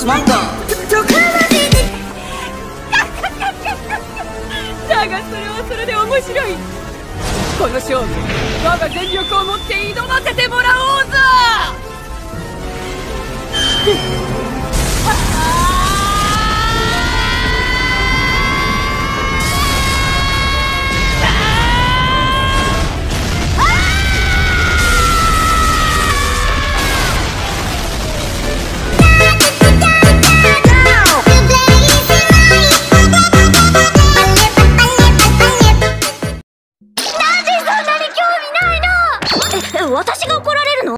スマット。とかまでに。だがそれはそれで面白い。この勝負我が全力を持って挑ませてもらおうぞ。私が怒られるの？